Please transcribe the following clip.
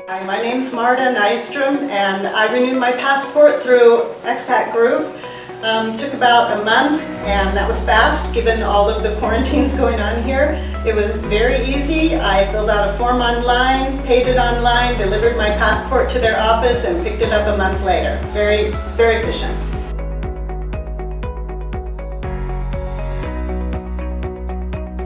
Hi, my name's Marta Nystrom and I renewed my passport through Expat Group. Um, took about a month and that was fast given all of the quarantines going on here. It was very easy. I filled out a form online, paid it online, delivered my passport to their office and picked it up a month later. Very, very efficient.